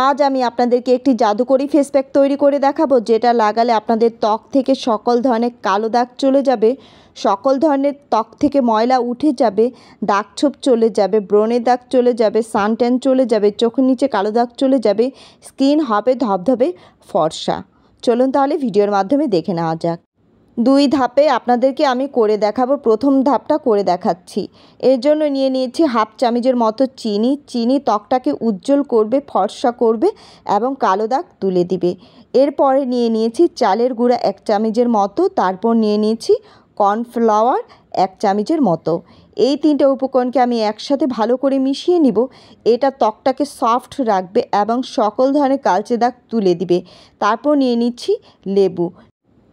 আজ আমি আপনাদেরকে একটি জাদুকরি ফেস প্যাক তৈরি করে দেখাবো, যেটা লাগালে আপনাদের ত্বক থেকে সকল ধরনের কালো দাগ চলে যাবে, সকল ধরনের ত্বক থেকে ময়লা উঠে যাবে দাগ ছোপ চলে যাবে, ব্রণের দাগ চলে যাবে সানট্যান চলে যাবে, চোখের নিচে কালো দাগ চলে যাবে স্কিন হবে ধবধবে ফর্সা। চলুন তাহলে ভিডিওর মাধ্যমে দেখে নেওয়া যাক। দুই ধাপে আপনাদেরকে আমি করে দেখাবো। প্রথম ধাপটা করে দেখাচ্ছি। এর জন্য নিয়ে নিয়েছি হাফ চামচের মতো চিনি। চিনি ত্বকটাকে উজ্জ্বল করবে, ফর্সা করবে এবং কালো দাগ তুলে দিবে। এরপরে নিয়ে নিয়েছি চালের গুঁড়া এক চামচের মতো। তারপর নিয়ে নিয়েছি কর্নফ্লাওয়ার এক চামচের মতো। এই তিনটে উপকরণকে আমি একসাথে ভালো করে মিশিয়ে নিব। এটা ত্বকটাকে সফট রাখবে এবং সকল ধরনের কালচে দাগ তুলে দিবে। তারপর নিয়ে নিচ্ছি লেবু।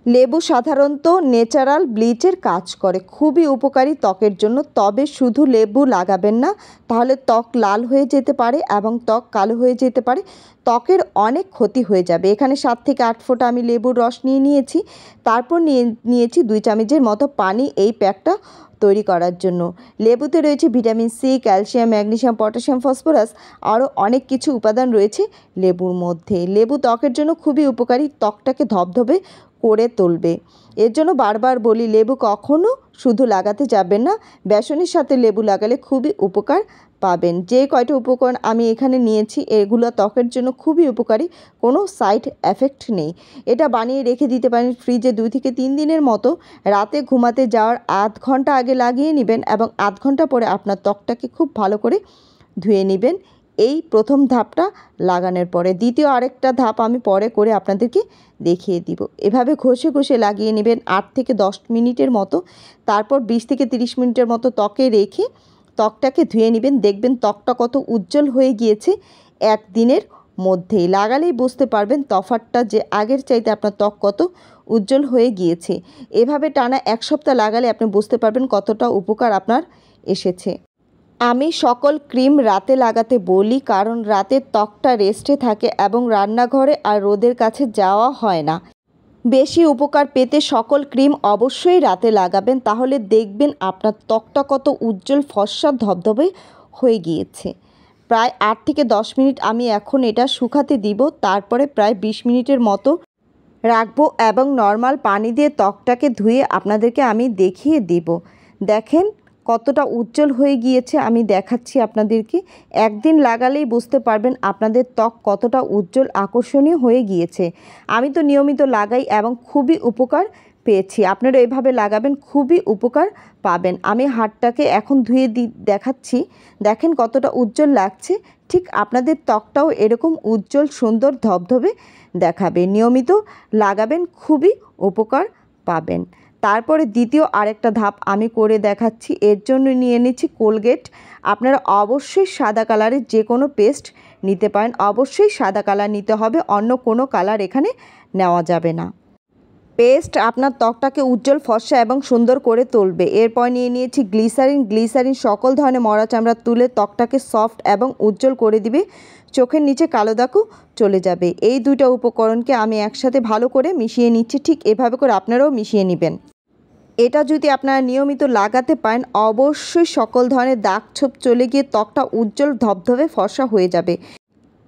লেবু সাধারণত ন্যাচারাল ব্লিচের কাজ করে, খুবই উপকারী ত্বকের জন্য। তবে শুধু লেবু লাগাবেন না, তাহলে ত্বক লাল হয়ে যেতে পারে এবং ত্বক কালো হয়ে যেতে পারে। ত্বকের অনেক ক্ষতি হয়ে যাবে। এখানে সাত থেকে আট ফোঁটা আমি লেবুর রস নিয়ে নিয়েছি। তারপর নিয়ে নিয়েছি দুই চামচের মতো পানি। এই প্যাকটা তৈরি করার জন্য। লেবুতে রয়েছে vitamin C, calcium, magnesium, potassium, phosphorus, আরও অনেক কিছু উপাদান রয়েছে লেবুর মধ্যে। লেবু ত্বকের জন্য খুবই উপকারী, ত্বকটাকে ধবধবে করে তুলবে। এর জন্য বারবার বলি, লেবু কখনও শুধু লাগাতে যাবেন না, বেসনের সাথে লেবু লাগালে খুবই উপকার পাবেন। যে কয়টা উপকরণ আমি এখানে নিয়েছি, এগুলো ত্বকের জন্য খুবই উপকারী, কোনো সাইড এফেক্ট নেই। এটা বানিয়ে রেখে দিতে পারেন ফ্রিজে দুই থেকে তিন দিনের মতো। রাতে ঘুমাতে যাওয়ার আধ ঘণ্টা আগে লাগিয়ে নেবেন এবং আধ ঘণ্টা পরে আপনার ত্বকটাকে খুব ভালো করে ধুয়ে নেবেন। এই প্রথম ধাপটা লাগানোর পরে দ্বিতীয় আরেকটা ধাপ আমি পরে করে আপনাদেরকে দেখিয়ে দিব। এভাবে ঘষে ঘষে লাগিয়ে নেবেন আট থেকে দশ মিনিটের মতো। তারপর বিশ থেকে তিরিশ মিনিটের মতো ত্বকে রেখে ত্বকটাকে ধুয়ে নেবেন। দেখবেন ত্বকটা কত উজ্জ্বল হয়ে গিয়েছে একদিনের মধ্যেই। লাগালেই বুঝতে পারবেন তফাতটা যে আগের চাইতে আপনার ত্বক কত উজ্জ্বল হয়ে গিয়েছে। এভাবে টানা এক সপ্তাহ লাগালে আপনি বুঝতে পারবেন কতটা উপকার আপনার এসেছে। আমি সকল ক্রিম রাতে লাগাতে বলি, কারণ রাতে ত্বকটা রেস্টে থাকে এবং রান্নাঘরে আর রোদের কাছে যাওয়া হয় না। বেশি উপকার পেতে সকল ক্রিম অবশ্যই রাতে লাগাবেন, তাহলে দেখবেন আপনার ত্বকটা কত উজ্জ্বল, ফর্সা, ধবধবে হয়ে গিয়েছে। প্রায় আট থেকে দশ মিনিট আমি এখন এটা শুকাতে দিব, তারপরে প্রায় বিশ মিনিটের মতো রাখব এবং নর্মাল পানি দিয়ে ত্বকটাকে ধুয়ে আপনাদেরকে আমি দেখিয়ে দিব। দেখেন কতটা উজ্জ্বল হয়ে গিয়েছে আমি দেখাচ্ছি আপনাদেরকে। একদিন লাগালেই বুঝতে পারবেন আপনাদের ত্বক কতটা উজ্জ্বল, আকর্ষণীয় হয়ে গিয়েছে। আমি তো নিয়মিত লাগাই এবং খুবই উপকার পেয়েছি। আপনারা এভাবে লাগাবেন, খুবই উপকার পাবেন। আমি হাটটাকে এখন ধুয়ে দি, দেখাচ্ছি। দেখেন কতটা উজ্জ্বল লাগছে। ঠিক আপনাদের ত্বকটাও এরকম উজ্জ্বল, সুন্দর, ধবধবে দেখাবে। নিয়মিত লাগাবেন, খুবই উপকার পাবেন। তারপরে দ্বিতীয় আরেকটা ধাপ আমি করে দেখাচ্ছি। এর জন্য নিয়ে নিচ্ছি কোলগেট। আপনারা অবশ্যই সাদা কালারের যে কোনো পেস্ট নিতে পারেন। অবশ্যই সাদা কালার নিতে হবে, অন্য কোনো কালার এখানে নেওয়া যাবে না। পেস্ট আপনার ত্বকটাকে উজ্জ্বল, ফর্সা এবং সুন্দর করে তুলবে। এরপর নিয়ে নিয়েছি গ্লিসারিন। গ্লিসারিন সকল ধরনের মরা চামড়া তুলে ত্বকটাকে সফট এবং উজ্জ্বল করে দিবে। চোখের নিচে কালো দাগও চলে যাবে। এই দুইটা উপকরণকে আমি একসাথে ভালো করে মিশিয়ে নিচ্ছি। ঠিক এভাবে করে আপনারাও মিশিয়ে নেবেন। এটা যদি আপনারা নিয়মিত লাগাতে পারেন, অবশ্যই সকল ধরনের দাগ ছোপ চলে গিয়ে ত্বকটা উজ্জ্বল, ধবধবে, ফর্সা হয়ে যাবে।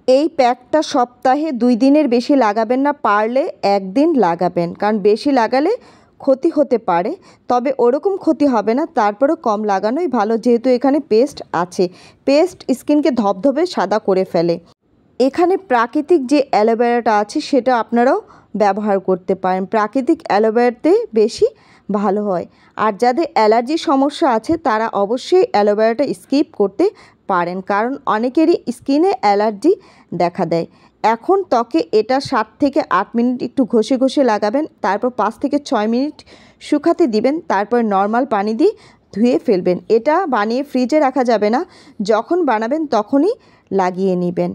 এই প্যাকটা সপ্তাহে দুই দিনের বেশি লাগাবেন না, পারলে একদিন লাগাবেন। কারণ বেশি লাগালে ক্ষতি হতে পারে, তবে ওরকম ক্ষতি হবে না, তারপরেও কম লাগানোই ভালো, যেহেতু এখানে পেস্ট আছে। পেস্ট স্কিনকে ধবধবে, সাদা করে ফেলে। এখানে প্রাকৃতিক যে অ্যালোভেরাটা আছে, সেটা আপনারাও ব্যবহার করতে পারেন। প্রাকৃতিক অ্যালোভেরাতে বেশি ভালো হয়। আর যাদের অ্যালার্জির সমস্যা আছে, তারা অবশ্যই অ্যালোভেরাটা স্কিপ করতে পারেন, কারণ অনেকেরই স্কিনে অ্যালার্জি দেখা দেয়। এখন ত্বকে এটা সাত থেকে আট মিনিট একটু ঘষে ঘষে লাগাবেন, তারপর পাঁচ থেকে ছয় মিনিট শুকাতে দিবেন, তারপর নর্মাল পানি দিয়ে ধুয়ে ফেলবেন। এটা বানিয়ে ফ্রিজে রাখা যাবে না, যখন বানাবেন তখনই লাগিয়ে নেবেন।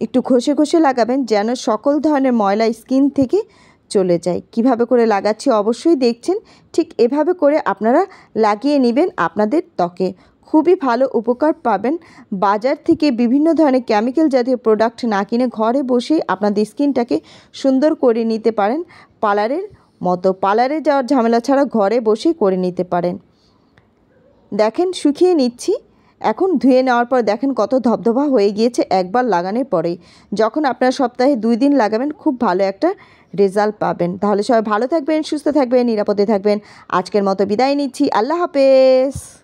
একটু ঘষে ঘষে লাগাবেন যেন সকল ধরনের ময়লা স্কিন থেকে চলে যায়। কীভাবে করে লাগাচ্ছি অবশ্যই দেখছেন, ঠিক এভাবে করে আপনারা লাগিয়ে নেবেন আপনাদের ত্বকে। খুবই ভালো উপকার পাবেন। বাজার থেকে বিভিন্ন ধরনের কেমিক্যাল জাতীয় প্রোডাক্ট না কিনে ঘরে বসেই আপনাদের স্কিনটাকে সুন্দর করে নিতে পারেন। পার্লারের মতো পার্লারে যাওয়ার ঝামেলা ছাড়া ঘরে বসেই করে নিতে পারেন। দেখেন, শুকিয়ে নিচ্ছি। এখন ধুয়ে নেওয়ার পর দেখেন কত ধবধবা হয়ে গিয়েছে একবার লাগানোর পরেই। যখন আপনারা সপ্তাহে দুই দিন লাগাবেন, খুব ভালো একটা রেজাল্ট পাবেন। তাহলে সবাই ভালো থাকবেন, সুস্থ থাকবেন, নিরাপদে থাকবেন। আজকের মতো বিদায় নিচ্ছি। আল্লাহ হাফেজ।